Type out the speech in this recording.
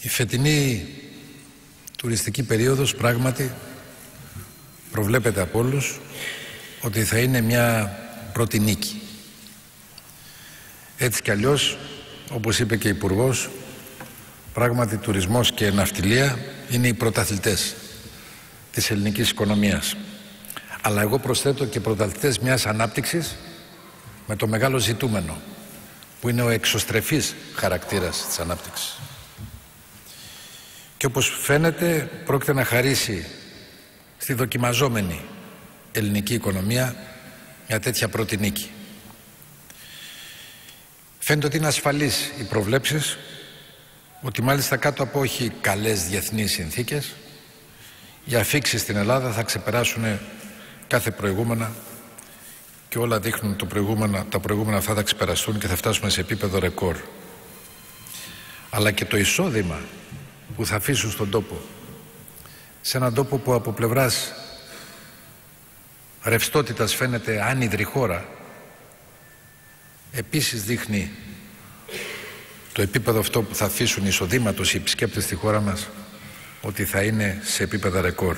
Η φετινή τουριστική περίοδος πράγματι προβλέπεται από όλους ότι θα είναι μια πρώτη νίκη. Έτσι κι αλλιώς, όπως είπε και ο υπουργός, πράγματι τουρισμός και ναυτιλία είναι οι πρωταθλητές της ελληνικής οικονομίας. Αλλά εγώ προσθέτω και πρωταθλητές μιας ανάπτυξης με το μεγάλο ζητούμενο που είναι ο εξωστρεφής χαρακτήρας της ανάπτυξης. Και όπως φαίνεται πρόκειται να χαρίσει στη δοκιμαζόμενη ελληνική οικονομία μια τέτοια πρώτη νίκη. Φαίνεται ότι είναι ασφαλής οι προβλέψεις ότι μάλιστα κάτω από όχι καλές διεθνείς συνθήκες οι αφήξεις στην Ελλάδα θα ξεπεράσουν κάθε προηγούμενα και όλα δείχνουν το προηγούμενα, τα προηγούμενα αυτά θα ξεπεραστούν και θα φτάσουμε σε επίπεδο ρεκόρ. Αλλά και το εισόδημα που θα αφήσουν στον τόπο σε έναν τόπο που από πλευράς ρευστότητας φαίνεται άνυδρη χώρα επίσης δείχνει το επίπεδο αυτό που θα αφήσουν εισοδήματος οι επισκέπτες στη χώρα μας ότι θα είναι σε επίπεδα ρεκόρ.